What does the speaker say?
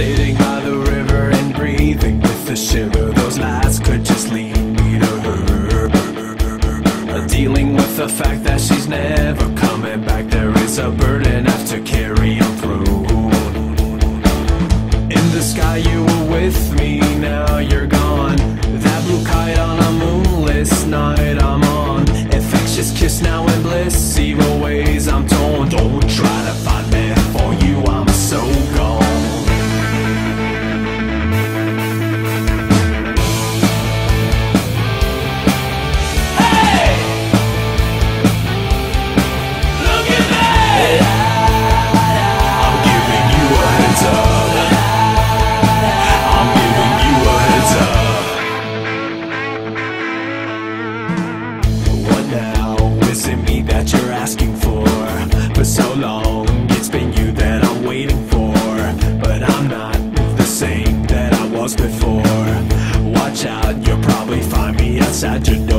Sitting by the river and breathing with a shiver Those lies could just lead me to her. Dealing with the fact that she's never coming back. There is a burden It's been you that I'm waiting for But I'm not the same that I was before. Watch out, you'll probably find me outside your